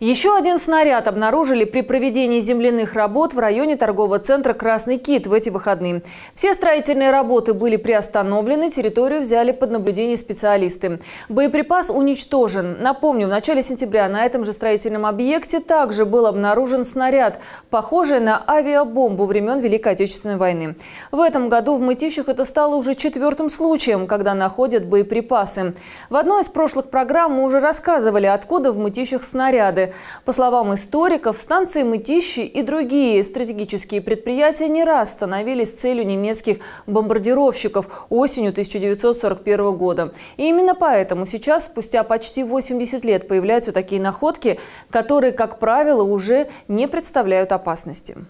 Еще один снаряд обнаружили при проведении земляных работ в районе торгового центра «Красный кит» в эти выходные. Все строительные работы были приостановлены, территорию взяли под наблюдение специалисты. Боеприпас уничтожен. Напомню, в начале сентября на этом же строительном объекте также был обнаружен снаряд, похожий на авиабомбу времен Великой Отечественной войны. В этом году в Мытищах это стало уже четвертым случаем, когда находят боеприпасы. В одной из прошлых программ мы уже рассказывали, откуда в Мытищах снаряды. По словам историков, станции Мытищи и другие стратегические предприятия не раз становились целью немецких бомбардировщиков осенью 1941 года. И именно поэтому сейчас, спустя почти 80 лет, появляются такие находки, которые, как правило, уже не представляют опасности.